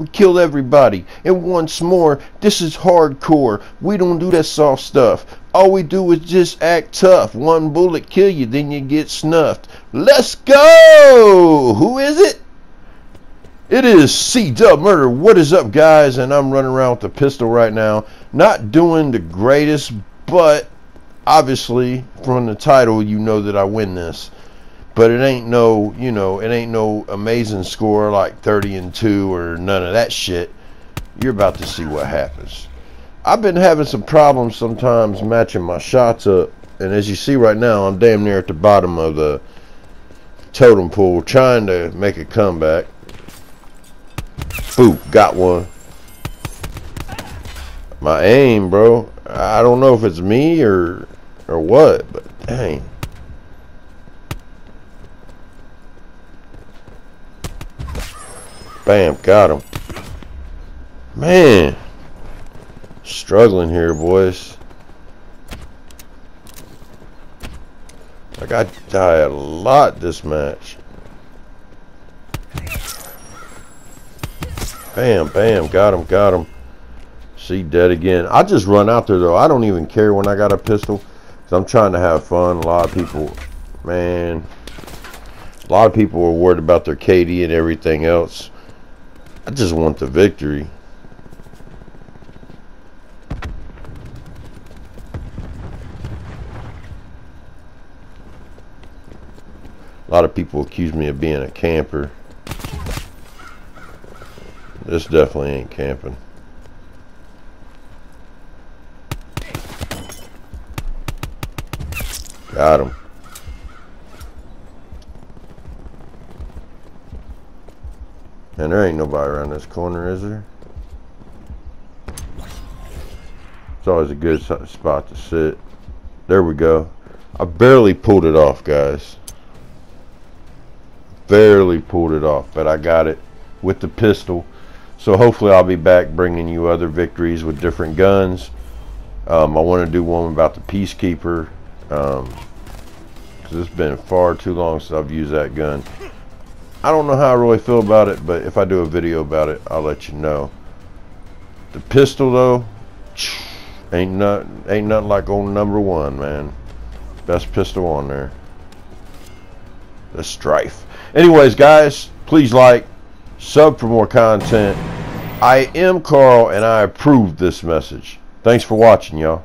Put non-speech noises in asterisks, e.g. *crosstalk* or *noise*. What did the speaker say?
We kill everybody. And once more, this is hardcore. We don't do that soft stuff. All we do is just act tough. One bullet kill you, then you get snuffed. Let's go! Who is it? It is C Dubb Murda. What is up, guys? And I'm running around with a pistol right now. Not doing the greatest, but obviously, from the title, you know that I win this but it ain't no you know it ain't no amazing score like 30 and 2 or none of that shit. You're about to see what happens. I've been having some problems sometimes matching my shots up and as you see right now I'm damn near at the bottom of the totem pole trying to make a comeback. Ooh, got one. My aim bro I don't know if it's me or or what but dang Bam, got him. Man. Struggling here, boys. Like I die a lot this match. Bam, bam, got him, got him. See, dead again. I just run out there, though. I don't even care when I got a pistol. Because I'm trying to have fun. A lot of people, man, a lot of people are worried about their KD and everything else. I just want the victory. A lot of people accuse me of being a camper. This definitely ain't camping. Got him. And there ain't nobody around this corner, is there? It's always a good spot to sit. There we go. I barely pulled it off, guys. Barely pulled it off, but I got it with the pistol. So hopefully I'll be back bringing you other victories with different guns. Um, I want to do one about the Peacekeeper. Um, it's been far too long since I've used that gun. I don't know how I really feel about it, but if I do a video about it, I'll let you know. The pistol, though, *sniffs* ain't not ain't nothing like old number one, man. Best pistol on there. The Strife. Anyways, guys, please like, sub for more content. I am Carl, and I approve this message. Thanks for watching, y'all.